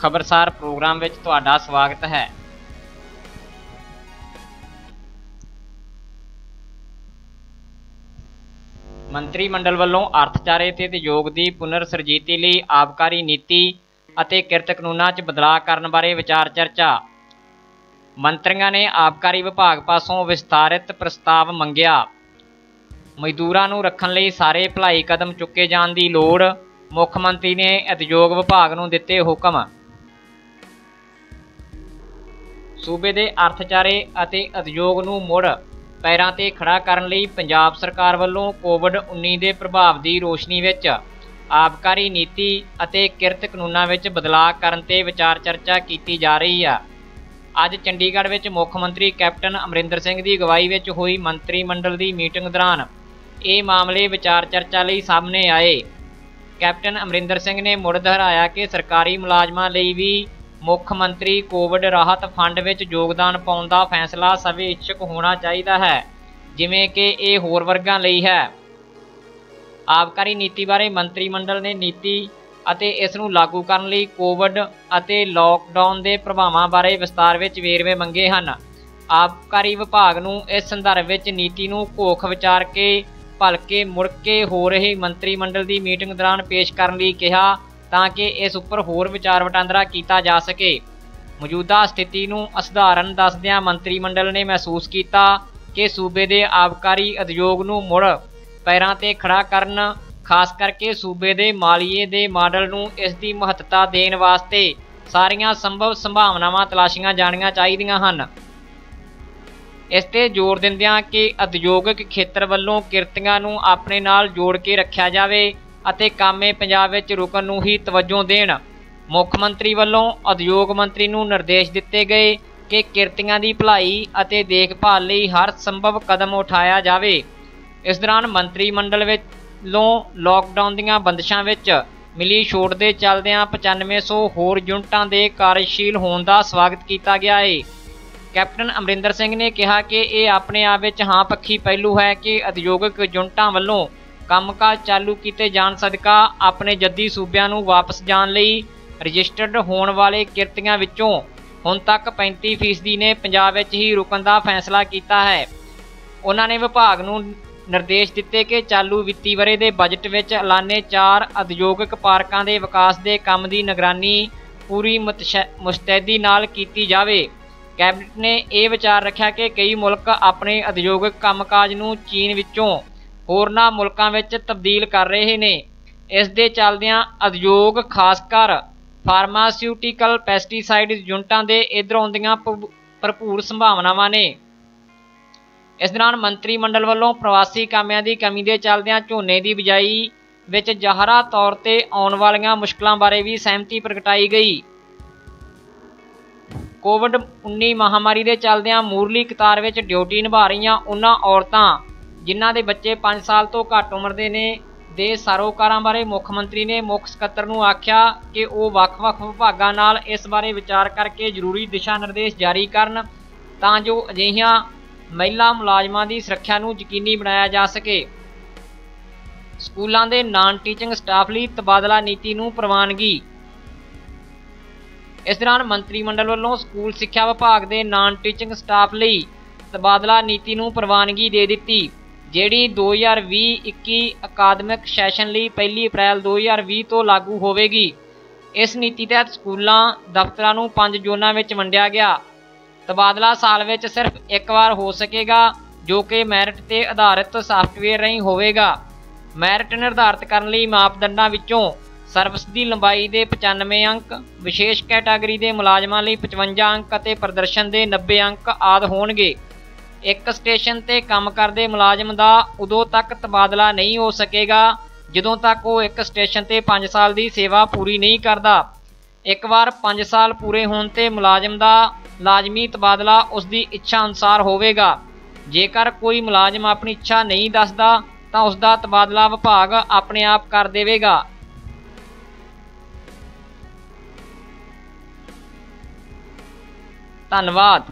ਖਬਰਸਾਰ programme ਵਿੱਚ ਤੁਹਾਡਾ ਸਵਾਗਤ ਹੈ। ਮੰਤਰੀ ਮੰਡਲ ਵੱਲੋਂ ਅਰਥਚਾਰੇ ਤੇ ਉਦਯੋਗ ਦੀ ਪੁਨਰ ਸਰਜੀਤੀ ਲਈ ਆਬਕਾਰੀ ਨੀਤੀ ਅਤੇ ਕਿਰਤ ਕਾਨੂੰਨਾਂ 'ਚ ਬਦਲਾਅ ਕਰਨ ਬਾਰੇ ਵਿਚਾਰ ਚਰਚਾ। ਮੰਤਰੀਆਂ ਨੇ ਆਬਕਾਰੀ ਵਿਭਾਗ ਪਾਸੋਂ ਵਿਸਤਾਰਿਤ ਪ੍ਰਸਤਾਵ ਮੰਗਿਆ। ਮਜ਼ਦੂਰਾਂ ਨੂੰ ਰੱਖਣ ਲਈ ਸਾਰੇ ਭਲਾਈ ਕਦਮ ਚੁੱਕੇ ਜਾਣ ਦੀ ਲੋੜ ਮੁੱਖ ਮੰਤਰੀ ਨੇ ਉਦਯੋਗ ਵਿਭਾਗ ਨੂੰ ਦਿੱਤੇ ਹੁਕਮ। ਸੂਬੇ ਦੇ ਅਰਥਚਾਰੇ ਅਤੇ ਉਦਯੋਗ ਨੂੰ ਮੁੜ ਪੈਰਾਂ ਤੇ ਖੜਾ ਕਰਨ ਲਈ ਪੰਜਾਬ ਸਰਕਾਰ ਵੱਲੋਂ ਕੋਵਿਡ-19 ਦੇ ਪ੍ਰਭਾਵ ਦੀ ਰੋਸ਼ਨੀ ਵਿੱਚ ਆਬਕਾਰੀ ਨੀਤੀ ਅਤੇ ਕਿਰਤ ਕਾਨੂੰਨਾਂ ਵਿੱਚ ਬਦਲਾਅ ਕਰਨ ਤੇ ਵਿਚਾਰ ਚਰਚਾ ਕੀਤੀ ਜਾ ਰਹੀ ਆ। ਅੱਜ ਚੰਡੀਗੜ੍ਹ ਵਿੱਚ ਮੁੱਖ ਮੰਤਰੀ ਕੈਪਟਨ ਅਮਰਿੰਦਰ ਸਿੰਘ ਦੀ ਅਗਵਾਈ ਵਿੱਚ ਹੋਈ ਮੰਤਰੀ ਮੰਡਲ ਦੀ ਮੀਟਿੰਗ ਦੌਰਾਨ ਇਹ ਮਾਮਲੇ ਵਿਚਾਰ ਚਰਚਾ ਲਈ ਸਾਹਮਣੇ ਆਏ। ਕੈਪਟਨ ਅਮਰਿੰਦਰ ਸਿੰਘ ਨੇ ਮੁੜ ਦੁਹਰਾਇਆ ਕਿ ਸਰਕਾਰੀ ਮੁਲਾਜ਼ਮਾਂ ਲਈ ਵੀ ਮੁੱਖ ਮੰਤਰੀ ਕੋਵਿਡ ਰਾਹਤ ਫੰਡ ਵਿੱਚ ਯੋਗਦਾਨ ਪਾਉਣ ਦਾ ਫੈਸਲਾ ਸਵੇ ਇੱਛਕ ਹੋਣਾ ਚਾਹੀਦਾ ਹੈ, ਜਿਵੇਂ ਕਿ ਇਹ ਹੋਰ ਵਰਗਾਂ ਲਈ ਹੈ। ਆਬਕਾਰੀ ਨੀਤੀ ਬਾਰੇ ਮੰਤਰੀ ਮੰਡਲ ਨੇ ਨੀਤੀ ਅਤੇ ਇਸ ਨੂੰ ਲਾਗੂ ਕਰਨ ਲਈ ਕੋਵਿਡ ਅਤੇ ਲਾਕਡਾਊਨ ਦੇ ਪ੍ਰਭਾਵਾਂ ਬਾਰੇ ਵਿਸਤਾਰ ਵਿੱਚ ਵੇਰਵੇ ਮੰਗੇ ਹਨ। ਆਬਕਾਰੀ ਵਿਭਾਗ ਨੂੰ ਇਸ ਸੰਦਰਭ ਵਿੱਚ ਨੀਤੀ ਨੂੰ ਘੋਖ ਵਿਚਾਰ ਕੇ, ਭਲਕੇ ਮੁੜ ਕੇ ਹੋ ਰਹੀ ਮੰਤਰੀ ਮੰਡਲ ਦੀ ਮੀਟਿੰਗ ਦੌਰਾਨ ਪੇਸ਼ ਕਰਨ ਲਈ ਕਿਹਾ ਤਾਂ ਕਿ ਇਸ ਉੱਪਰ ਹੋਰ ਵਿਚਾਰ ਵਟਾਂਦਰਾ ਕੀਤਾ ਜਾ ਸਕੇ। ਮੌਜੂਦਾ ਸਥਿਤੀ ਨੂੰ ਅਸਧਾਰਨ ਦੱਸਦਿਆਂ ਮੰਤਰੀ ਮੰਡਲ ਨੇ ਮਹਿਸੂਸ ਕੀਤਾ ਕਿ ਸੂਬੇ ਦੇ ਆਬਕਾਰੀ ਉਦਯੋਗ ਨੂੰ ਮੁੜ ਪੈਰਾਂ ਤੇ ਖੜਾ ਕਰਨ, ਖਾਸ ਕਰਕੇ ਸੂਬੇ ਦੇ ਮਾਲੀਏ ਦੇ ਮਾਡਲ ਨੂੰ ਇਸ ਦੀ ਮਹੱਤਤਾ ਦੇਣ ਵਾਸਤੇ ਸਾਰੀਆਂ ਸੰਭਵ ਸੰਭਾਵਨਾਵਾਂ ਤਲਾਸ਼ੀਆਂ ਜਾਣੀਆਂ ਚਾਹੀਦੀਆਂ ਹਨ। ਇਸ ਤੇ ਜ਼ੋਰ ਦਿੰਦਿਆਂ ਕਿ ਉਦਯੋਗਿਕ ਖੇਤਰ ਵੱਲੋਂ ਕਿਰਤੀਆਂ ਨੂੰ ਆਪਣੇ ਨਾਲ ਜੋੜ ਕੇ ਰੱਖਿਆ ਜਾਵੇ ਅਤੇ ਕਾਮੇ ਪੰਜਾਬ ਵਿੱਚ ਰੁਕਣ ਨੂੰ ਹੀ ਤਵੱਜੋ ਦੇਣ। ਮੁੱਖ ਮੰਤਰੀ ਵੱਲੋਂ ਉਦਯੋਗ ਮੰਤਰੀ ਨੂੰ ਨਿਰਦੇਸ਼ ਦਿੱਤੇ ਗਏ ਕਿ ਕਿਰਤੀਆਂ ਦੀ ਭਲਾਈ ਅਤੇ ਦੇਖਭਾਲ ਲਈ ਹਰ ਸੰਭਵ ਕਦਮ ਉਠਾਇਆ ਜਾਵੇ। ਇਸ ਦੌਰਾਨ ਮੰਤਰੀ ਮੰਡਲ ਵੱਲੋਂ ਲਾਕਡਾਊਨ ਦੀਆਂ ਬੰਦਸ਼ਾਂ ਵਿੱਚ ਮਿਲੀ ਛੋਟ ਦੇ ਚੱਲਦਿਆਂ 9500 ਹੋਰ ਯੂਨਿਟਾਂ ਦੇ ਕਾਰਜਸ਼ੀਲ ਹੋਣ ਦਾ ਸਵਾਗਤ ਕੀਤਾ ਗਿਆ ਹੈ ਕੈਪਟਨ ਅਮਰਿੰਦਰ ਸਿੰਘ ਨੇ ਕਿਹਾ ਕਿ ਇਹ ਆਪਣੇ ਆਪ ਵਿੱਚ ਹਾਂ ਪੱਖੀ ਪਹਿਲੂ ਹੈ ਕਿ ਉਦਯੋਗਿਕ ਯੂਨਿਟਾਂ ਵੱਲੋਂ ਕੰਮਕਾਜ ਚਾਲੂ ਕੀਤੇ ਜਾਣ ਸਦਕਾ ਆਪਣੇ ਜੱਦੀ ਸੂਬਿਆਂ ਨੂੰ ਵਾਪਸ ਜਾਣ ਲਈ ਰਜਿਸਟਰਡ ਹੋਣ ਵਾਲੇ ਕਿਰਤੀਆਂ ਵਿੱਚੋਂ ਹੁਣ ਤੱਕ 35% ਨੇ ਪੰਜਾਬ ਵਿੱਚ ਹੀ ਰੁਕਣ ਦਾ ਫੈਸਲਾ ਕੀਤਾ ਹੈ। ਉਹਨਾਂ ਨੇ ਵਿਭਾਗ ਨੂੰ ਨਿਰਦੇਸ਼ ਦਿੱਤੇ ਕਿ ਚਾਲੂ ਵਿੱਤੀ ਵਰੇ ਦੇ ਬਜਟ ਵਿੱਚ ਐਲਾਨੇ ਚਾਰ ਉਦਯੋਗਿਕ ਪਾਰਕਾਂ ਦੇ ਵਿਕਾਸ ਦੇ ਕੰਮ ਦੀ ਨਿਗਰਾਨੀ ਪੂਰੀ ਮੁਸਤੈਦੀ ਨਾਲ ਕੀਤੀ ਜਾਵੇ। ਕੈਬਨਿਟ ਨੇ ਇਹ ਵਿਚਾਰ ਰੱਖਿਆ ਕਿ ਕਈ ਮੁਲਕ ਆਪਣੇ ਉਦਯੋਗਿਕ ਕੰਮਕਾਜ ਨੂੰ ਚੀਨ ਵਿੱਚੋਂ ਹੋਰਨਾਂ ਮੁਲਕਾਂ ਵਿੱਚ ਤਬਦੀਲ ਕਰ ਰਹੇ ਨੇ। ਇਸ ਦੇ ਚੱਲਦਿਆਂ ਉਦਯੋਗ, ਖਾਸ ਕਰ ਫਾਰਮਾਸਿਊਟੀਕਲ ਪੈਸਟੀਸਾਈਡ ਯੂਨਿਟਾਂ ਦੇ ਇਧਰ ਆਉਂਦੀਆਂ ਭਰਪੂਰ ਸੰਭਾਵਨਾਵਾਂ ਨੇ। ਇਸ ਦੌਰਾਨ ਮੰਤਰੀ ਮੰਡਲ ਵੱਲੋਂ ਪ੍ਰਵਾਸੀ ਕਾਮਿਆਂ ਦੀ ਕਮੀ ਦੇ ਚੱਲਦਿਆਂ ਝੋਨੇ ਦੀ ਬਿਜਾਈ ਵਿੱਚ ਜ਼ਾਹਰਾ ਤੌਰ ਤੇ ਆਉਣ ਵਾਲੀਆਂ ਮੁਸ਼ਕਲਾਂ ਬਾਰੇ ਵੀ ਸਹਿਮਤੀ ਪ੍ਰਗਟਾਈ ਗਈ। ਕੋਵਿਡ-19 ਮਹਾਮਾਰੀ ਦੇ ਚੱਲਦਿਆਂ ਮੂਰਲੀ ਕਤਾਰ ਵਿੱਚ ਡਿਊਟੀ ਨਿਭਾ ਰਹੀਆਂ ਉਹਨਾਂ ਔਰਤਾਂ ਜਿਨ੍ਹਾਂ ਦੇ ਬੱਚੇ 5 ਸਾਲ ਤੋਂ ਘੱਟ ਉਮਰ ਦੇ ਨੇ, ਦੇ ਸਰੋਕਾਰਾਂ ਬਾਰੇ ਮੁੱਖ ਮੰਤਰੀ ਨੇ ਮੁੱਖ ਸਕੱਤਰ ਨੂੰ ਆਖਿਆ ਕਿ ਉਹ ਵੱਖ-ਵੱਖ ਵਿਭਾਗਾਂ ਨਾਲ ਇਸ ਬਾਰੇ ਵਿਚਾਰ ਕਰਕੇ ਜ਼ਰੂਰੀ ਦਿਸ਼ਾ ਨਿਰਦੇਸ਼ ਜਾਰੀ ਕਰਨ ਤਾਂ ਜੋ ਅਜਿਹੀਆਂ ਮਹਿਲਾ ਮੁਲਾਜ਼ਮਾਂ ਦੀ ਸੁਰੱਖਿਆ ਨੂੰ ਯਕੀਨੀ ਬਣਾਇਆ ਜਾ ਸਕੇ। ਸਕੂਲਾਂ ਦੇ ਨਾਨ ਟੀਚਿੰਗ ਸਟਾਫ ਲਈ ਤਬਾਦਲਾ ਨੀਤੀ ਨੂੰ ਪ੍ਰਵਾਨਗੀ। ਇਸ ਦੌਰਾਨ ਮੰਤਰੀ ਮੰਡਲ ਵੱਲੋਂ ਸਕੂਲ ਸਿੱਖਿਆ ਵਿਭਾਗ ਦੇ ਨਾਨ ਟੀਚਿੰਗ ਸਟਾਫ ਲਈ ਤਬਾਦਲਾ ਨੀਤੀ ਨੂੰ ਪ੍ਰਵਾਨਗੀ ਦੇ ਦਿੱਤੀ। ਜਿਹੜੀ 2020-21 ਅਕਾਦਮਿਕ ਸੈਸ਼ਨ ਲਈ 1 ਅਪ੍ਰੈਲ 2020 ਤੋਂ ਲਾਗੂ ਹੋਵੇਗੀ। ਇਸ ਨੀਤੀ ਤਹਿਤ ਸਕੂਲਾਂ, ਦਫ਼ਤਰਾਂ ਨੂੰ 5 ਜ਼ੋਨਾਂ ਵਿੱਚ ਵੰਡਿਆ ਗਿਆ। ਤਬਾਦਲਾ ਸਾਲ ਵਿੱਚ ਸਿਰਫ ਇੱਕ ਵਾਰ ਹੋ ਸਕੇਗਾ, ਜੋ ਕਿ ਮੈਰਿਟ ਤੇ ਆਧਾਰਿਤ ਸਾਫਟਵੇਅਰ ਰਾਹੀਂ ਹੋਵੇਗਾ। ਮੈਰਿਟ ਨਿਰਧਾਰਤ ਕਰਨ ਲਈ ਮਾਪਦੰਡਾਂ ਵਿੱਚੋਂ ਸਰਵਿਸ ਦੀ ਲੰਬਾਈ ਦੇ 95 ਅੰਕ, ਵਿਸ਼ੇਸ਼ ਕੈਟਾਗਰੀ ਦੇ ਮੁਲਾਜ਼ਮਾਂ ਲਈ 55 ਅੰਕ ਅਤੇ ਪ੍ਰਦਰਸ਼ਨ ਦੇ 90 ਅੰਕ ਆਦ ਹੋਣਗੇ। ਇੱਕ ਸਟੇਸ਼ਨ ਤੇ ਕੰਮ ਕਰਦੇ ਮੁਲਾਜ਼ਮ ਦਾ ਉਦੋਂ ਤੱਕ ਤਬਾਦਲਾ ਨਹੀਂ ਹੋ ਸਕੇਗਾ, ਜਦੋਂ ਤੱਕ ਉਹ ਇੱਕ ਸਟੇਸ਼ਨ ਤੇ 5 ਸਾਲ ਦੀ ਸੇਵਾ ਪੂਰੀ ਨਹੀਂ ਕਰਦਾ। ਇੱਕ ਵਾਰ 5 ਸਾਲ ਪੂਰੇ ਹੋਣ ਤੇ ਮੁਲਾਜ਼ਮ ਦਾ ਲਾਜ਼ਮੀ ਤਬਾਦਲਾ ਉਸ ਦੀ ਇੱਛਾ ਅਨੁਸਾਰ ਹੋਵੇਗਾ। ਜੇਕਰ ਕੋਈ ਮੁਲਾਜ਼ਮ ਆਪਣੀ ਇੱਛਾ ਨਹੀਂ ਦੱਸਦਾ, ਤਾਂ ਉਸ ਦਾ ਤਬਾਦਲਾ ਵਿਭਾਗ ਆਪਣੇ ਆਪ ਕਰ ਦੇਵੇਗਾ। ਧੰਨਵਾਦ।